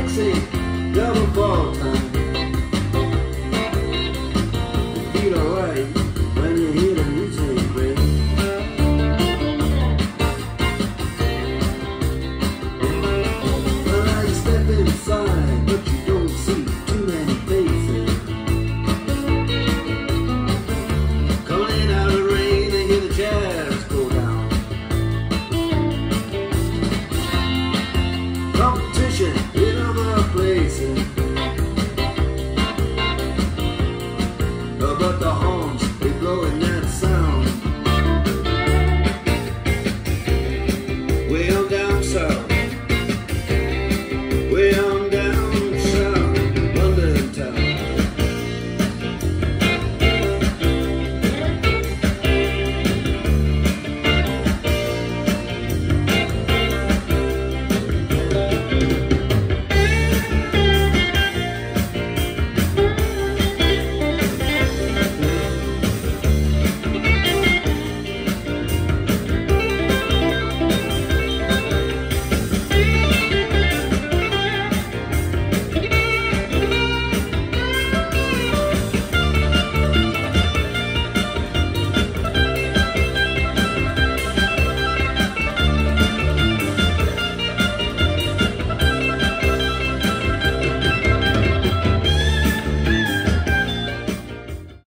Dixie, double ball time. so.